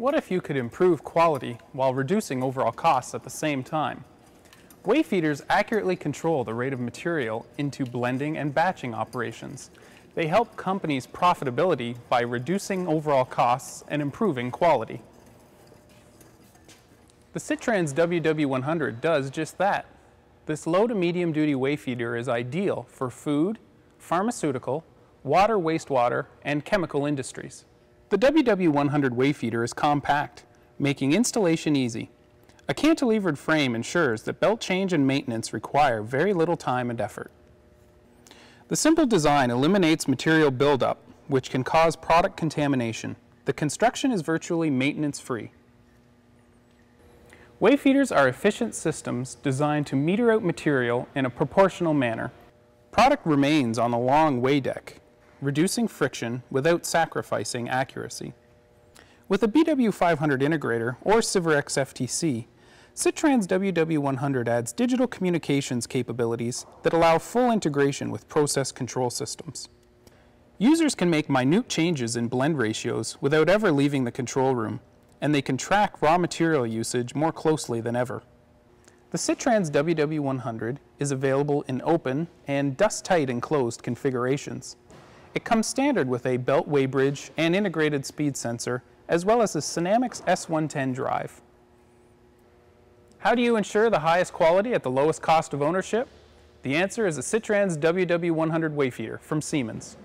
What if you could improve quality while reducing overall costs at the same time? Weighfeeders accurately control the rate of material into blending and batching operations. They help companies' profitability by reducing overall costs and improving quality. The SITRANS WW100 does just that. This low to medium duty weighfeeder is ideal for food, pharmaceutical, water, wastewater, and chemical industries. The WW100 weighfeeder is compact, making installation easy. A cantilevered frame ensures that belt change and maintenance require very little time and effort. The simple design eliminates material buildup, which can cause product contamination. The construction is virtually maintenance-free. Weighfeeders are efficient systems designed to meter out material in a proportional manner. Product remains on the long weigh deck, reducing friction without sacrificing accuracy. With a BW500 integrator or SIWAREX FTC, SITRANS WW100 adds digital communications capabilities that allow full integration with process control systems. Users can make minute changes in blend ratios without ever leaving the control room, and they can track raw material usage more closely than ever. The SITRANS WW100 is available in open and dust-tight enclosed configurations. It comes standard with a belt weighbridge and integrated speed sensor, as well as a SINAMICS S110 drive. How do you ensure the highest quality at the lowest cost of ownership? The answer is a SITRANS WW100 weighfeeder from Siemens.